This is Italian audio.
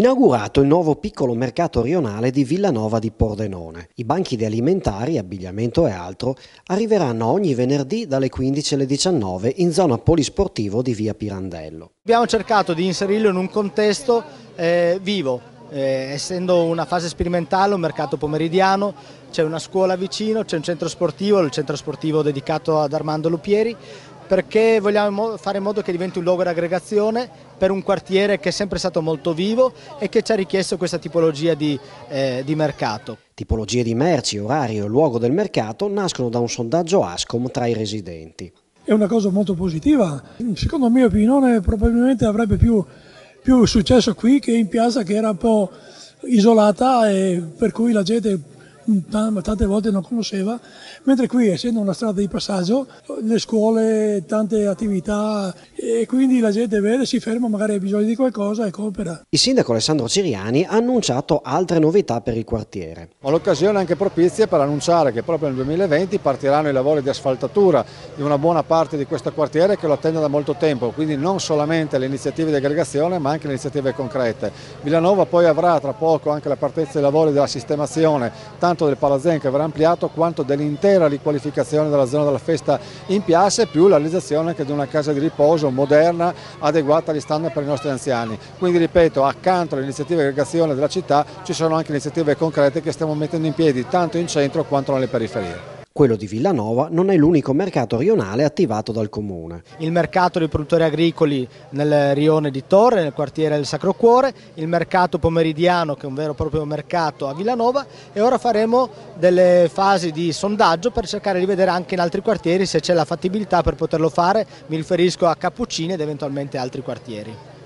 Inaugurato il nuovo piccolo mercato rionale di Villanova di Pordenone. I banchi di alimentari, abbigliamento e altro arriveranno ogni venerdì dalle 15 alle 19 in zona polisportivo di via Pirandello. Abbiamo cercato di inserirlo in un contesto eh, vivo, eh, essendo una fase sperimentale, un mercato pomeridiano, c'è una scuola vicino, c'è un centro sportivo, il centro sportivo dedicato ad Armando Lupieri, perché vogliamo fare in modo che diventi un luogo di aggregazione per un quartiere che è sempre stato molto vivo e che ci ha richiesto questa tipologia di, eh, di mercato. Tipologie di merci, orario e luogo del mercato nascono da un sondaggio ASCOM tra i residenti. È una cosa molto positiva, secondo la mia opinione probabilmente avrebbe più, più successo qui che in piazza che era un po' isolata e per cui la gente tante volte non conosceva, mentre qui essendo una strada di passaggio, le scuole, tante attività e quindi la gente vede, si ferma, magari ha bisogno di qualcosa e compra. Il sindaco Alessandro Ciriani ha annunciato altre novità per il quartiere. Ho l'occasione anche propizia per annunciare che proprio nel 2020 partiranno i lavori di asfaltatura di una buona parte di questo quartiere che lo attende da molto tempo, quindi non solamente le iniziative di aggregazione ma anche le iniziative concrete. Villanova poi avrà tra poco anche la partenza dei lavori della sistemazione, tanto del Palazen che verrà ampliato quanto dell'intera riqualificazione della zona della festa in piazza e più la realizzazione anche di una casa di riposo moderna, adeguata agli standard per i nostri anziani. Quindi ripeto, accanto alle iniziative di aggregazione della città ci sono anche iniziative concrete che stiamo mettendo in piedi tanto in centro quanto nelle periferie. Quello di Villanova non è l'unico mercato rionale attivato dal comune. Il mercato dei produttori agricoli nel rione di Torre, nel quartiere del Sacro Cuore, il mercato pomeridiano che è un vero e proprio mercato a Villanova e ora faremo delle fasi di sondaggio per cercare di vedere anche in altri quartieri se c'è la fattibilità per poterlo fare, mi riferisco a Cappuccini ed eventualmente altri quartieri.